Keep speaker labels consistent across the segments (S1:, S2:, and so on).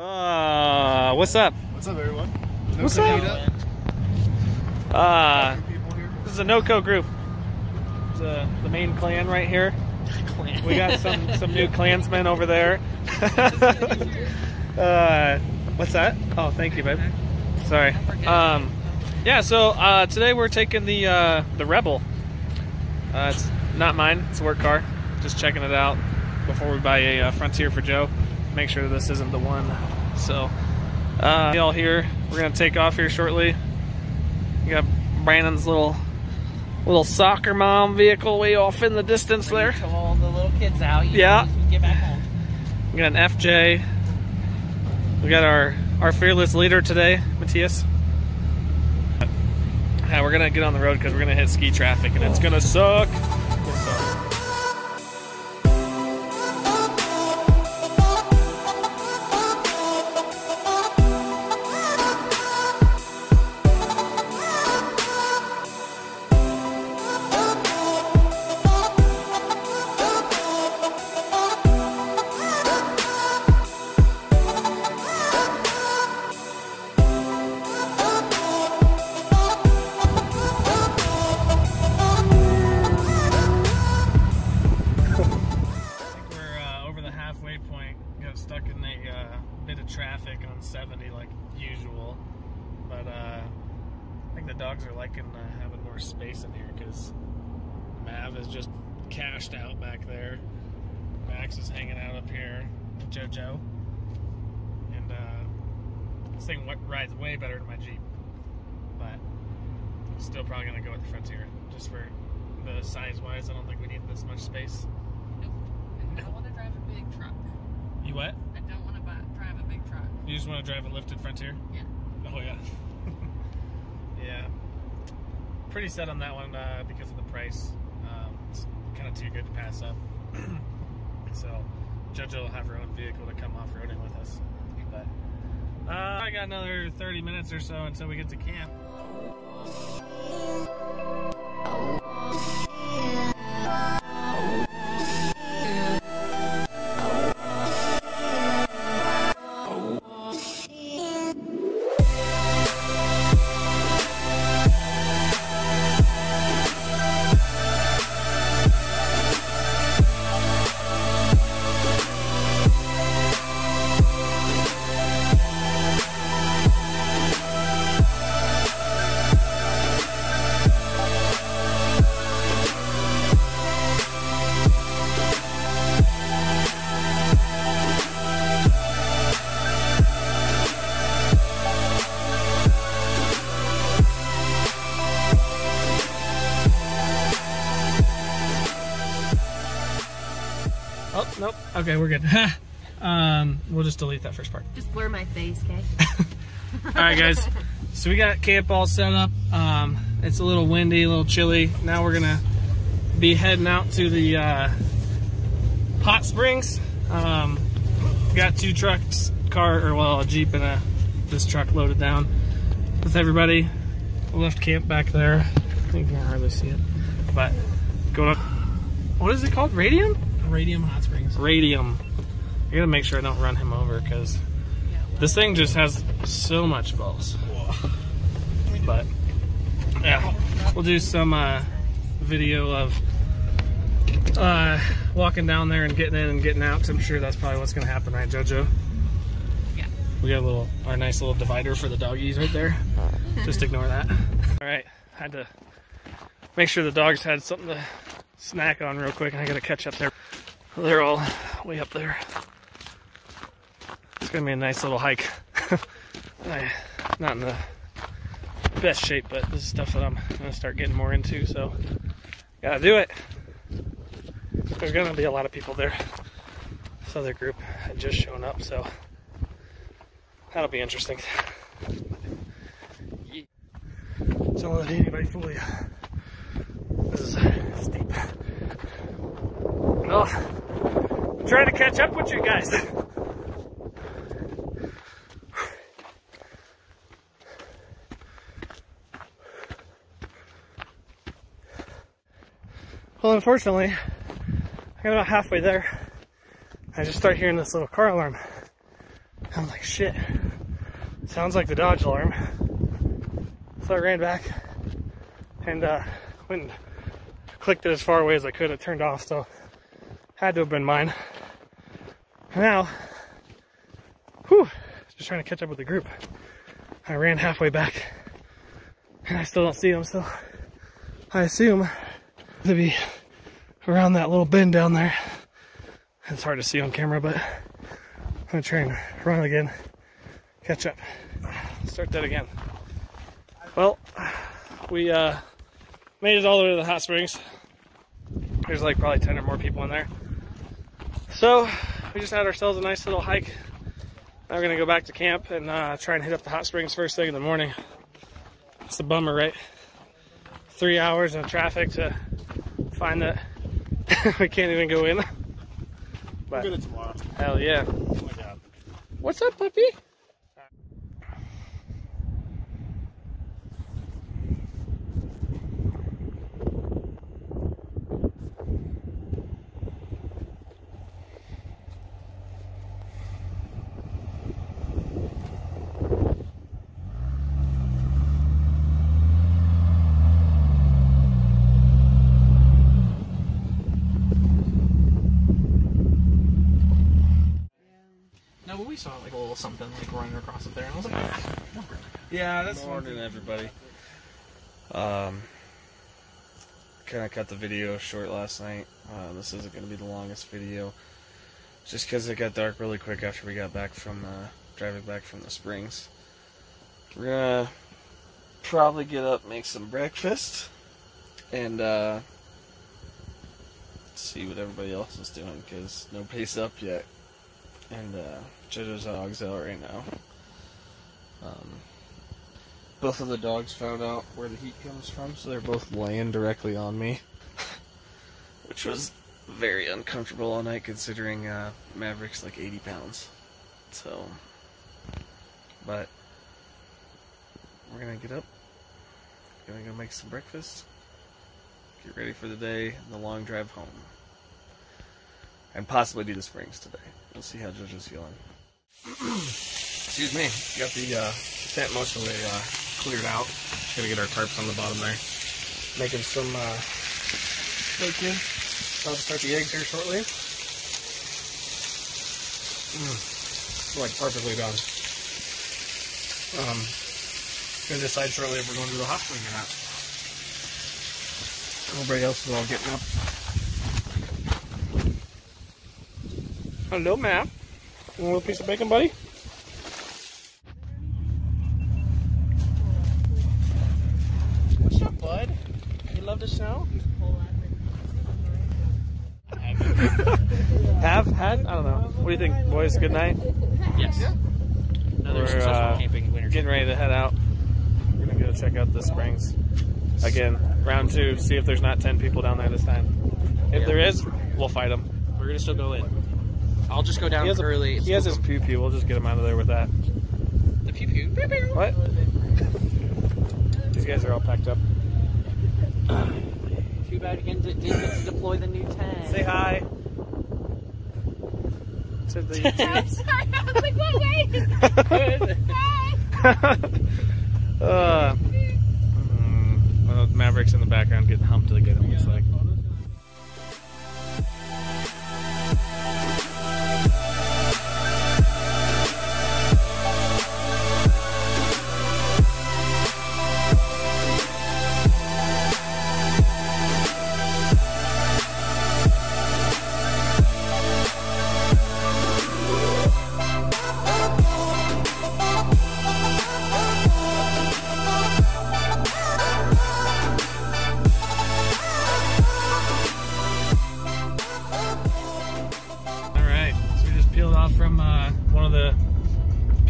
S1: Uh, what's up?
S2: What's up, everyone?
S1: What's up? Uh, this is a NoCo group. It's uh, the main clan right here. Clan. We got some some new clansmen over there. uh, what's that? Oh, thank you, babe. Sorry. Um, yeah. So uh, today we're taking the uh, the Rebel. Uh, it's not mine. It's a work car. Just checking it out before we buy a uh, Frontier for Joe. Make sure this isn't the one. So, uh, y'all here. We're gonna take off here shortly. We got Brandon's little little soccer mom vehicle way off in the distance there.
S3: To all the little kids out. You
S1: Yeah.
S3: Get back home.
S1: We got an FJ. We got our our fearless leader today, Matthias. Yeah, we're gonna get on the road because we're gonna hit ski traffic and it's gonna suck. I think the dogs are liking uh, having more space in here because Mav is just cashed out back there. Max is hanging out up here. JoJo. And uh, this thing rides way better than my Jeep. But still probably going to go with the Frontier just for the size wise. I don't think we need this much space. Nope.
S4: I don't want to drive a big truck.
S1: You what?
S4: I don't want to drive a big truck.
S1: You just want to drive a lifted Frontier?
S4: Yeah.
S1: Oh yeah. Pretty set on that one uh, because of the price. Um, it's kind of too good to pass up. so JoJo will have her own vehicle to come off roading with us. But uh, I got another 30 minutes or so until we get to camp. Okay, we're good. um, we'll just delete that first part.
S4: Just blur my face, okay?
S1: All right, guys. So we got camp all set up. Um, it's a little windy, a little chilly. Now we're gonna be heading out to the uh, hot springs. Um, got two trucks, car or well, a jeep and a this truck loaded down with everybody. Left camp back there. You can hardly see it, but going up. What is it called? Radium?
S3: Radium Hot Springs.
S1: Radium. I gotta make sure I don't run him over because this thing just has so much balls. But yeah, we'll do some uh, video of uh, walking down there and getting in and getting out. Cause I'm sure that's probably what's gonna happen, right, JoJo?
S4: Yeah.
S1: We got a little our nice little divider for the doggies right there. Just ignore that. All right, had to make sure the dogs had something to snack on real quick. And I gotta catch up there. They're all way up there. It's gonna be a nice little hike. I, not in the best shape, but this is stuff that I'm gonna start getting more into. So, gotta do it. There's gonna be a lot of people there. This other group had just shown up, so that'll be interesting. Ye- Don't let anybody fool you. This is Oh, I'm trying to catch up with you guys. Well, unfortunately, I got about halfway there. I just start hearing this little car alarm. I'm like, shit. Sounds like the Dodge alarm. So I ran back and uh, went and clicked it as far away as I could. It turned off, so had to have been mine. Now, whew, just trying to catch up with the group. I ran halfway back and I still don't see them, so I assume to be around that little bend down there. It's hard to see on camera, but I'm gonna try and run again, catch up, start that again. Well, we uh, made it all the way to the hot springs. There's like probably 10 or more people in there. So we just had ourselves a nice little hike. Now we're gonna go back to camp and uh, try and hit up the hot springs first thing in the morning. It's a bummer, right? Three hours in traffic to find that we can't even go in. But
S2: Good tomorrow.
S1: hell yeah.
S2: Oh my god.
S1: What's up, puppy?
S3: We saw like a little something like running across it there, and I was like, oh,
S2: Yeah, that's
S5: Morning, everybody. Um, kind of cut the video short last night. Uh, this isn't going to be the longest video, just because it got dark really quick after we got back from uh, driving back from the springs. We're gonna probably get up, make some breakfast, and uh, see what everybody else is doing because nobody's up yet. And uh, Dog's out right now. Um, both of the dogs found out where the heat comes from, so they're both laying directly on me, which was very uncomfortable all night considering uh, Maverick's like 80 pounds. So, but we're gonna get up, gonna go make some breakfast, get ready for the day, and the long drive home, and possibly do the springs today. We'll see how JoJo's feeling.
S1: Excuse me. Got the uh, tent mostly uh, cleared out. Just gonna get our tarps on the bottom there. Making some uh, bacon. About to start the eggs here shortly. Mm. Like perfectly done. Um, gonna decide shortly if we're going to the hot spring or not. Everybody else is all getting up. Hello, Matt. You want a piece of bacon, buddy? What's up, bud? You love the snow? Have had? I don't know. What do you think, boys? Good night.
S3: yes. Another
S1: We're,
S3: successful
S1: uh,
S3: camping winter.
S1: Getting ready to head out. We're gonna go check out the springs again. Round two. See if there's not ten people down there this time. If
S3: Yeah.
S1: there is, we'll fight them.
S3: We're gonna still go in. I'll just go down
S1: He has, a,
S3: early.
S1: he has his pew pew. We'll just get him out of there with that.
S3: the pew pew. Pew, pew.
S1: What? These guys are all packed up.
S3: Too bad you didn't, didn't get to deploy the new tank.
S1: Say hi. To the
S4: I'm sorry. I was like, wait, wait. Hey.
S1: uh, mm, well, Mavericks in the background getting humped again. It looks like.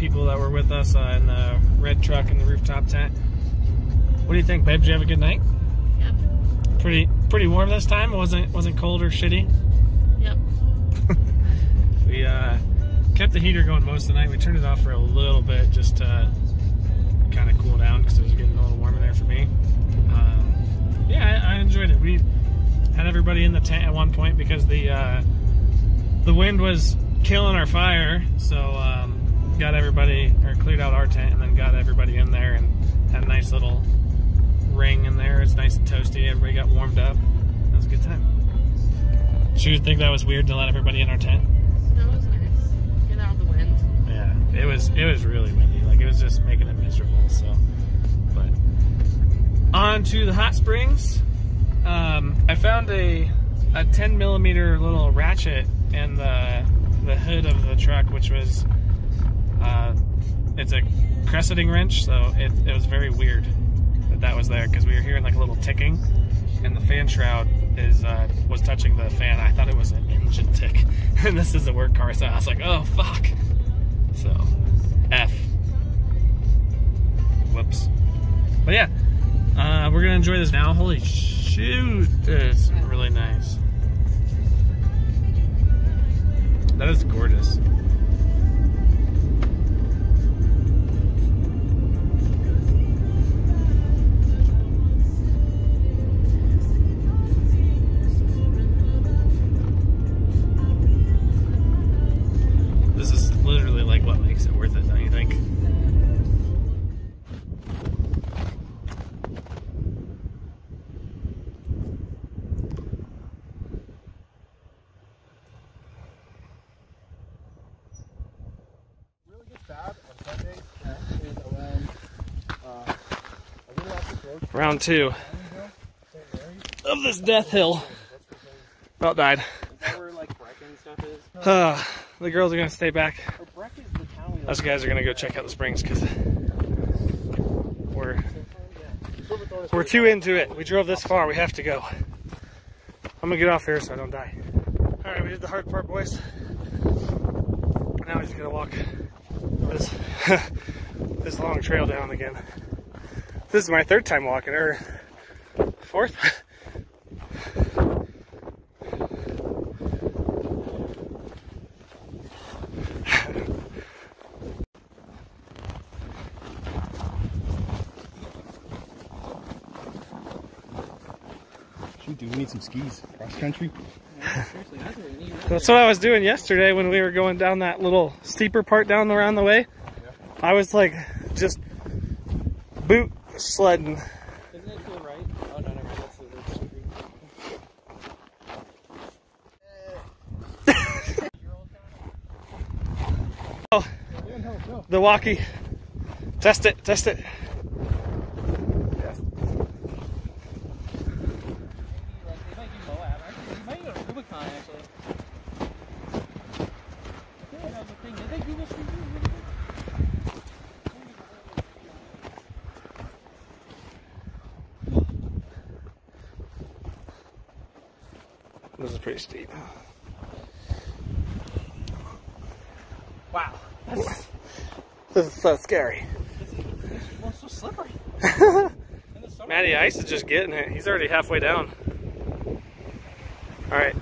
S1: People that were with us uh, in the red truck in the rooftop tent. What do you think, babe? Did you have a good night?
S4: Yep.
S1: Pretty, pretty warm this time. It wasn't wasn't cold or shitty.
S4: Yep.
S1: We uh, kept the heater going most of the night. We turned it off for a little bit just to kind of cool down because it was getting a little warm in there for me. Um, yeah, I, I enjoyed it. We had everybody in the tent at one point because the uh, the wind was killing our fire. So um, got everybody, or cleared out our tent, and then got everybody in there, and had a nice little ring in there. It's nice and toasty. Everybody got warmed up. It was a good time. Did you think that was weird to let everybody in our tent?
S4: That was nice. Get out of the wind.
S1: Yeah, it was. It was really windy. Like it was just making it miserable. So, but on to the hot springs. Um, I found a a 10 millimeter little ratchet in the the hood of the truck, which was uh, it's a crescent wrench. So it, it was very weird that that was there because we were hearing like a little ticking, and the fan shroud is uh, was touching the fan. I thought it was an engine tick, and this is a work car, so I was like, oh fuck. So, F. Whoops. But yeah, uh, we're gonna enjoy this now. Holy shoot, it's really nice. That is gorgeous. Round two of this death hill. About died.
S3: Where like Brecken stuff is?
S1: Uh, the girls are gonna stay back.
S3: Or Brecken's the town we
S1: Us guys are gonna go check out the springs because we're we're too into it. We drove this far. We have to go. I'm gonna get off here so I don't die. All right, we did the hard part, boys. Now we're just gonna walk this this long trail down again. This is my third time walking, or fourth.
S2: Shoot, dude, we need some skis. Cross country.
S3: That's what.
S1: That's what I was doing yesterday when we were going down that little steeper part down around the way. I was like just sledding.
S3: Isn't it to the right? Oh, no, never. That's the the street.
S1: The walkie. Test it, test it.
S3: Maybe, like, they might do Moab. Actually, they might go to Rubicon, actually. Yeah, that's the thing. Did they do this for you? Rubicon?
S1: This is pretty steep.
S3: Wow. That's,
S1: This is so scary.
S3: well, so slippery. In the summer.
S1: Matty Ice is just getting it. He's already halfway down. All right,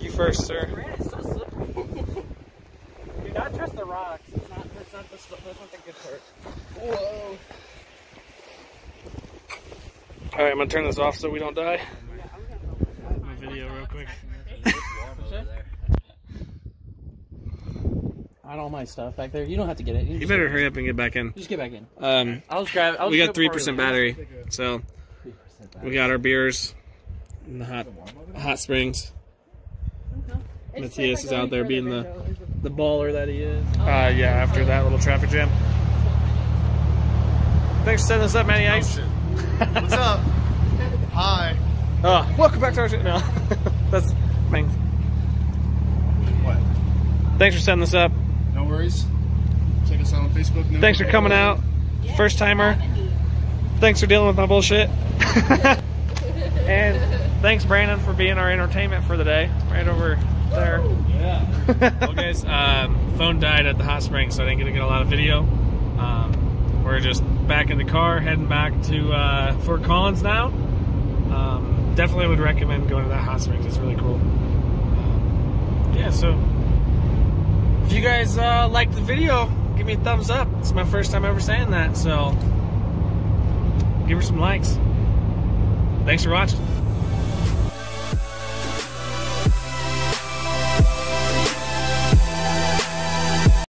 S1: you first, sir.
S3: Is so slippery. Do not trust the rocks. It's not. That's not the. sl- That's not the good part. Whoa.
S1: All right, I'm gonna turn this off so we don't die. Video real quick.
S3: I all my stuff back there. You don't have to get it. You,
S1: You better hurry up and get back in.
S3: just get back in.
S1: Um,
S3: I'll just grab. I'll
S1: we
S3: just
S1: got three percent battery, so
S3: 3%
S1: we got our beers in the hot hot springs. Matthias is out there being the the baller that he is. Uh, yeah, after that little traffic jam. Thanks for setting us up, Matty Ice.
S2: What's up? Hi.
S1: Oh, welcome back to our show. No, that's thanks.
S2: What?
S1: Thanks for setting this up.
S2: No worries. Check us out on Facebook. No
S1: Thanks for coming out, first timer. Thanks for dealing with my bullshit. and thanks, Brandon, for being our entertainment for the day. Right over there.
S3: Yeah.
S1: well, guys, um, phone died at the hot springs, so I didn't get to get a lot of video. Um, we're just back in the car, heading back to uh, Fort Collins now. Definitely would recommend going to that hot springs. It's really cool. Um, yeah, so if you guys uh, liked the video, give me a thumbs up. It's my first time ever saying that, so give her some likes. Thanks for watching.